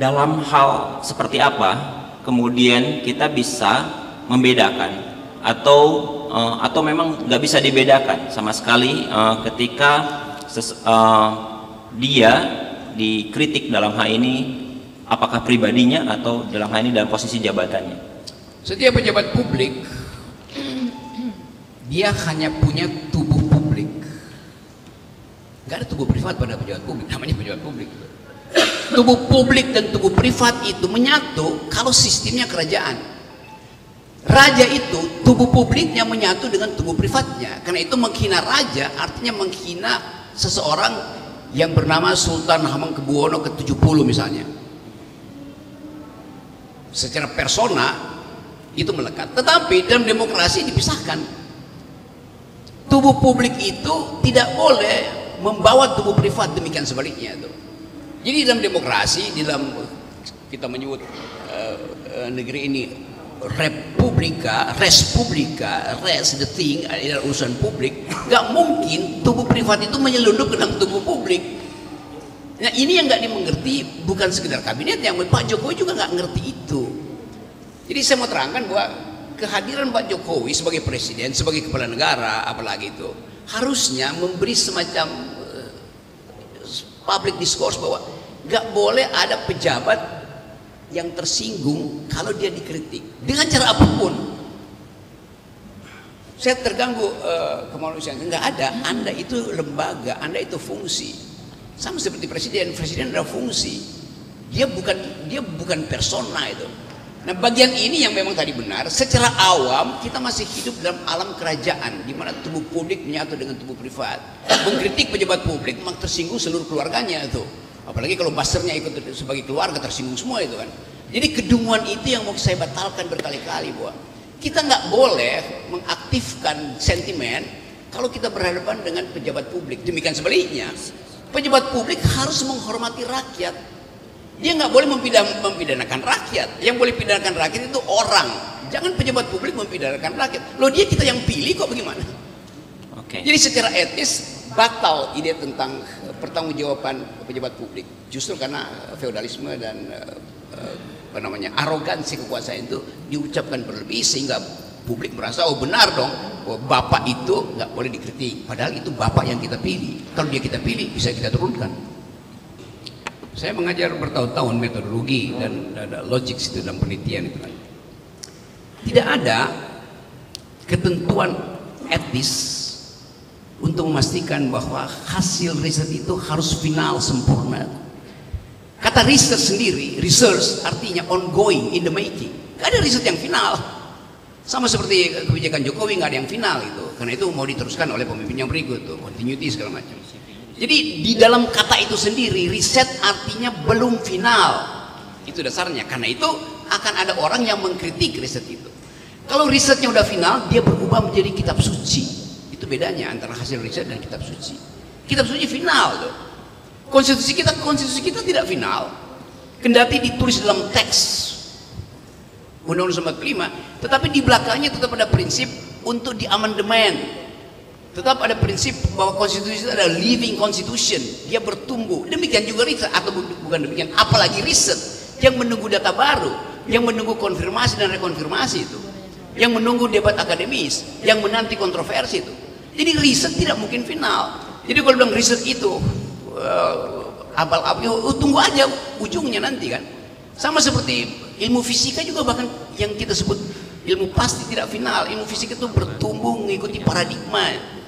dalam hal seperti apa kemudian kita bisa membedakan atau uh, atau memang nggak bisa dibedakan sama sekali uh, ketika ses, uh, dia dikritik dalam hal ini apakah pribadinya atau dalam hal ini dalam posisi jabatannya. Setiap pejabat publik dia hanya punya tubuh publik. Gak ada tubuh privat pada pejabat publik, namanya pejabat publik tubuh publik dan tubuh privat itu menyatu kalau sistemnya kerajaan. Raja itu tubuh publiknya menyatu dengan tubuh privatnya. Karena itu menghina raja artinya menghina seseorang yang bernama Sultan Hamengkubuwono ke-70 misalnya. Secara persona itu melekat. Tetapi dalam demokrasi dipisahkan. Tubuh publik itu tidak boleh membawa tubuh privat demikian sebaliknya tuh jadi dalam demokrasi, dalam kita menyebut uh, negeri ini republika, respublika, res the thing adalah urusan publik, nggak mungkin tubuh privat itu menyelundup ke dalam tubuh publik. Nah ini yang nggak dimengerti bukan sekedar kabinet yang Pak Jokowi juga nggak ngerti itu. Jadi saya mau terangkan bahwa kehadiran Pak Jokowi sebagai presiden, sebagai kepala negara, apalagi itu harusnya memberi semacam public discourse bahwa nggak boleh ada pejabat yang tersinggung kalau dia dikritik dengan cara apa pun. Saya terganggu uh, kemanusiaan nggak ada. Anda itu lembaga, Anda itu fungsi. Sama seperti presiden, presiden adalah fungsi. Dia bukan dia bukan persona itu. Nah bagian ini yang memang tadi benar, secara awam kita masih hidup dalam alam kerajaan di mana tubuh publik menyatu dengan tubuh privat. Mengkritik pejabat publik memang tersinggung seluruh keluarganya itu. Apalagi kalau basernya ikut sebagai keluarga tersinggung semua itu kan. Jadi kedunguan itu yang mau saya batalkan berkali-kali bahwa kita nggak boleh mengaktifkan sentimen kalau kita berhadapan dengan pejabat publik. Demikian sebaliknya, pejabat publik harus menghormati rakyat dia nggak boleh mempidanakan rakyat. Yang boleh pidanakan rakyat itu orang. Jangan pejabat publik mempidanakan rakyat. Loh dia kita yang pilih kok bagaimana? Oke. Okay. Jadi secara etis batal ide tentang pertanggungjawaban pejabat publik. Justru karena feodalisme dan uh, apa namanya arogansi kekuasaan itu diucapkan berlebih sehingga publik merasa oh benar dong bahwa bapak itu nggak boleh dikritik. Padahal itu bapak yang kita pilih. Kalau dia kita pilih bisa kita turunkan. Saya mengajar bertahun-tahun metodologi dan ada logik itu dalam penelitian itu kan. Tidak ada ketentuan etis untuk memastikan bahwa hasil riset itu harus final sempurna. Kata riset sendiri, research artinya ongoing, in the making. Gak ada riset yang final. Sama seperti kebijakan Jokowi nggak ada yang final itu. Karena itu mau diteruskan oleh pemimpin yang berikut tuh, continuity segala macam. Jadi di dalam kata itu sendiri riset artinya belum final. Itu dasarnya. Karena itu akan ada orang yang mengkritik riset itu. Kalau risetnya udah final, dia berubah menjadi kitab suci. Itu bedanya antara hasil riset dan kitab suci. Kitab suci final tuh. Konstitusi kita konstitusi kita tidak final. Kendati ditulis dalam teks Undang-Undang 45, tetapi di belakangnya tetap ada prinsip untuk diamandemen tetap ada prinsip bahwa konstitusi itu adalah living constitution. Dia bertumbuh. Demikian juga riset. Atau bukan demikian apalagi riset. Yang menunggu data baru. Yang menunggu konfirmasi dan rekonfirmasi itu. Yang menunggu debat akademis. Yang menanti kontroversi itu. Jadi riset tidak mungkin final. Jadi kalau bilang riset itu uh, abal-abal uh, tunggu aja ujungnya nanti kan. Sama seperti ilmu fisika juga bahkan yang kita sebut ilmu pasti tidak final. Ilmu fisika itu bertumbuh mengikuti paradigma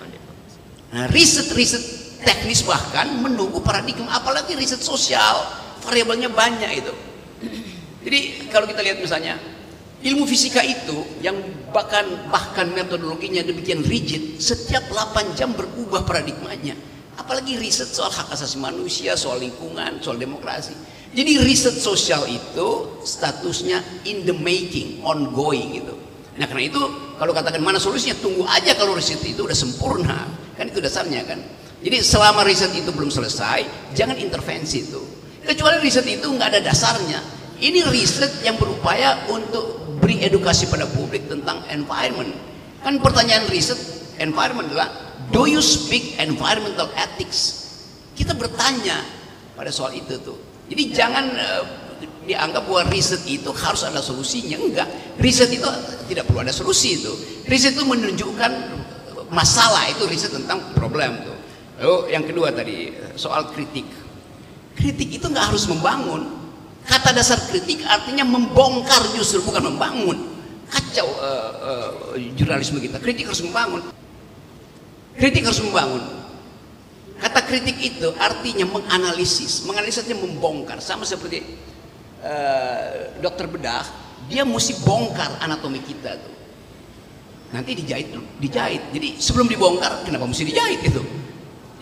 Nah, riset-riset teknis bahkan menunggu paradigma, apalagi riset sosial, variabelnya banyak itu. Jadi kalau kita lihat misalnya ilmu fisika itu yang bahkan bahkan metodologinya demikian rigid, setiap 8 jam berubah paradigmanya. Apalagi riset soal hak asasi manusia, soal lingkungan, soal demokrasi. Jadi riset sosial itu statusnya in the making, ongoing gitu. Nah karena itu kalau katakan mana solusinya tunggu aja kalau riset itu udah sempurna. Itu dasarnya kan. Jadi selama riset itu belum selesai, jangan intervensi itu. Kecuali riset itu nggak ada dasarnya. Ini riset yang berupaya untuk beri edukasi pada publik tentang environment. Kan pertanyaan riset environment adalah, do you speak environmental ethics? Kita bertanya pada soal itu tuh. Jadi jangan uh, dianggap bahwa riset itu harus ada solusinya enggak riset itu tidak perlu ada solusi itu riset itu menunjukkan masalah itu riset tentang problem tuh. Lalu yang kedua tadi soal kritik. Kritik itu nggak harus membangun. Kata dasar kritik artinya membongkar justru bukan membangun. Kacau uh, uh, jurnalisme kita. Kritik harus membangun. Kritik harus membangun. Kata kritik itu artinya menganalisis. Menganalisisnya membongkar. Sama seperti uh, dokter bedah dia mesti bongkar anatomi kita tuh nanti dijahit dijahit. Jadi sebelum dibongkar kenapa mesti dijahit itu?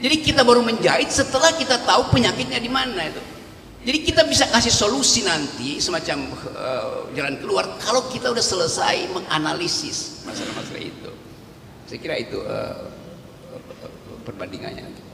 Jadi kita baru menjahit setelah kita tahu penyakitnya di mana itu. Jadi kita bisa kasih solusi nanti semacam uh, jalan keluar kalau kita udah selesai menganalisis masalah-masalah itu. Saya kira itu uh, perbandingannya